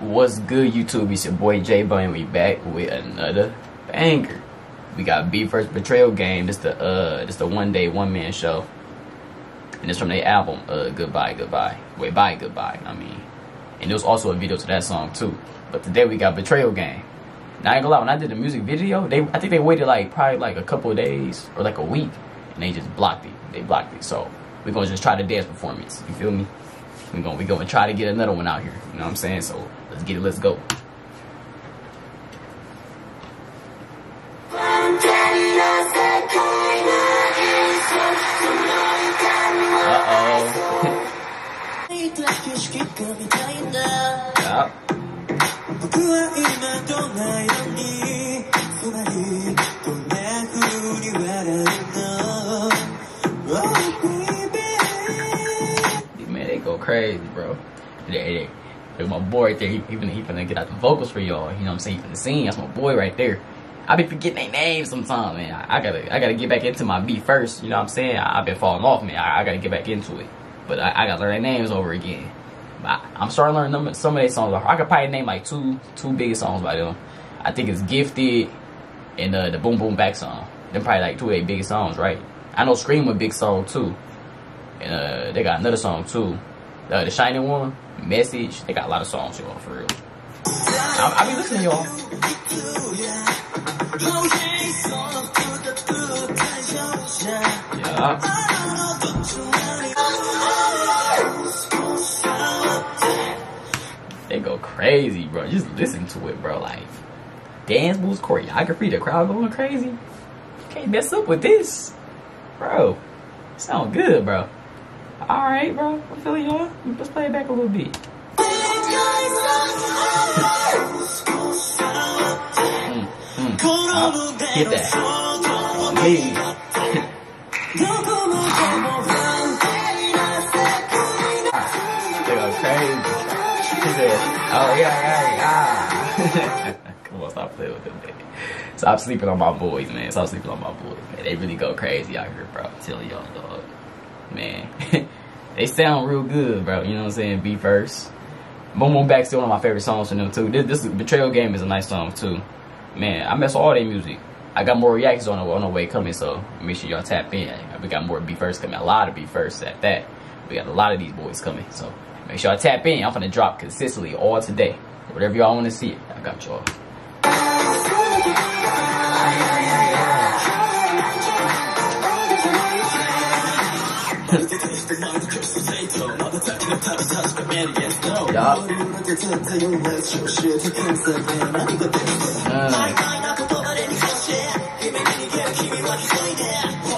What's good, YouTube? It's your boy J Bone. We back with another banger. We got BE:FIRST Betrayal Game. This the uh, this the one day one man show, and it's from their album uh, Goodbye Goodbye. Wait, bye goodbye. I mean, and there was also a video to that song too. But today we got Betrayal Game. Now I ain't gonna lie, when I did the music video, they I think they waited like probably like a couple of days or like a week, and they just blocked it. They blocked it. So we're gonna just try the dance performance. You feel me? We're gonna we gonna try to get another one out here. You know what I'm saying? So let's get it. Let's go. Uh oh. yep. They, my boy right there, he, he, finna, he finna get out the vocals for y'all. You know what I'm saying? He finna sing. That's my boy right there. I be forgetting their names sometimes, man. I, I, gotta, I gotta get back into my BE:FIRST. You know what I'm saying? I, have been falling off, man. I, I, gotta get back into it. But I, I gotta learn their names over again. But I, am starting to learn them, some of their songs. I could probably name like two, two big songs by them. I think it's Gifted and uh, the Boom Boom Back song. Them probably like two of their biggest songs, right? I know Scream a big song too. And uh, they got another song too. Uh, the Shining one, Message. They got a lot of songs, y'all, for real. I, I be listening, y'all. Yeah. They go crazy, bro. Just listen to it, bro. Like, dance moves, choreography, the crowd going crazy. Can't mess up with this. Bro, sound good, bro. Alright, bro. I feel you. Let's play it back a little bit. mm, mm. Oh, get that. Hey. they go crazy. Said, oh yeah, yeah, yeah. Come on, stop playing with them, baby. Stop sleeping on my boys, man. Stop sleeping on my boys, man. They really go crazy out here, bro. I'm telling y'all, dog. Man. they sound real good, bro. You know what I'm saying? Be first. Boom Boom Back still one of my favorite songs from them too. This, this Betrayal Game is a nice song too. Man, I mess with all their music. I got more reactions on the, on the way coming, so make sure y'all tap in. We got more BE:FIRST coming, a lot of BE:FIRST at that. We got a lot of these boys coming, so make sure y'all tap in. I'm gonna drop consistently all today. Whatever y'all want to see I got y'all.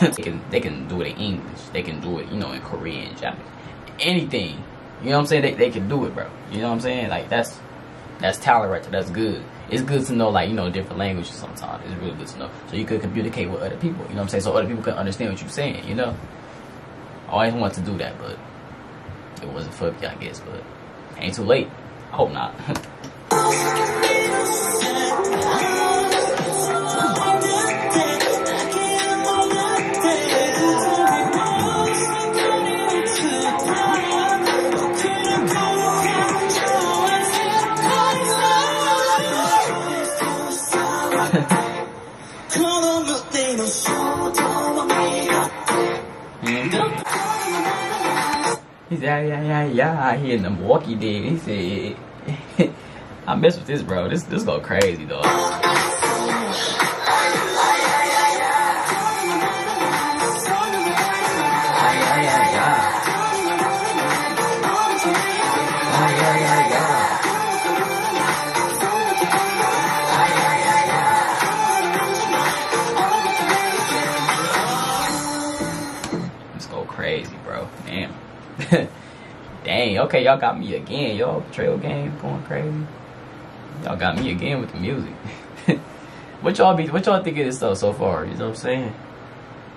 They can they can do it in English. They can do it, you know, in Korean, Japanese, anything. You know what I'm saying? They they can do it, bro. You know what I'm saying? Like that's that's talent right. That's good. It's good to know like you know different languages sometimes. It's really good to know so you could communicate with other people. You know what I'm saying? So other people can understand what you're saying. You know. I always wanted to do that, but it wasn't for me, I guess. But ain't too late. I hope not. He said, yeah, yeah, yeah. He in the Milwaukee did. He said, I mess with this, bro. This, this go crazy, though. Damn. Dang, okay, y'all got me again. Y'all trail game going crazy. Y'all got me again with the music. what y'all be what y'all think of this stuff so far? You know what I'm saying?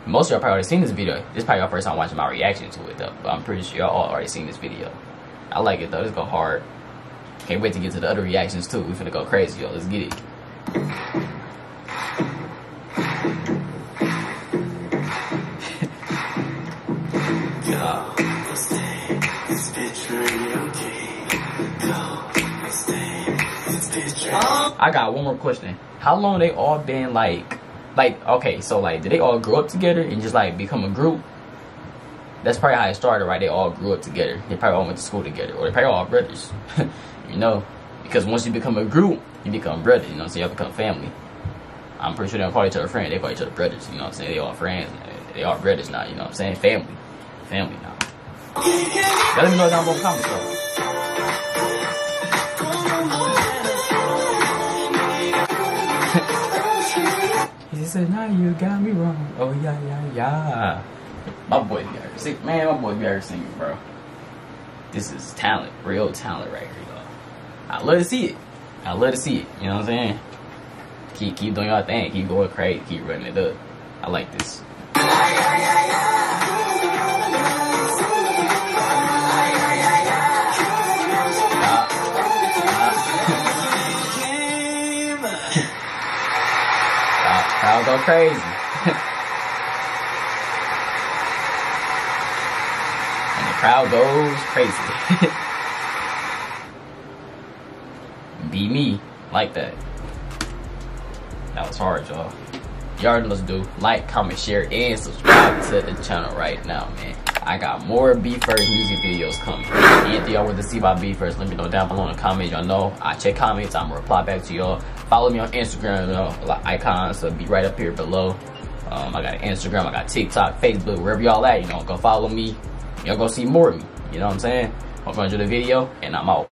Most of y'all probably already seen this video. This probably your first time watching my reaction to it though. But I'm pretty sure y'all all already seen this video. I like it though. This go hard. Can't wait to get to the other reactions too. We finna go crazy, y'all. Let's get it. I got one more question. How long they all been like, like okay, so like did they all grow up together and just like become a group? That's probably how it started, right? They all grew up together. They probably all went to school together, or they probably all brothers. you know, because once you become a group, you become brothers. You know, so you become family. I'm pretty sure they don't call each other friends. They call each other brothers. You know what I'm saying? They all friends. They all brothers now. You know what I'm saying? Family, family now. Let me know down below in the comments. Said, "Now you got me wrong." Oh yeah, yeah, yeah. My boy be out Man, my boy be singing, bro. This is talent, real talent right here, y'all. I love to see it. I love to see it. You know what I'm saying? Keep keep doing your thing. Keep going crazy. Keep running it up. I like this. Go crazy. and the crowd goes crazy. Be me like that. That was hard, y'all. You already know what to do. Like, comment, share, and subscribe to the channel right now, man. I got more BE:FIRST music videos coming. Anything y'all want to see about first? let me know down below in the comments. Y'all know I check comments. I'm gonna reply back to y'all. Follow me on Instagram. You know, icons will be right up here below. Um, I got Instagram. I got TikTok, Facebook, wherever y'all at. You know, go follow me. Y'all go see more of me. You know what I'm saying? Hope you enjoyed the video, and I'm out.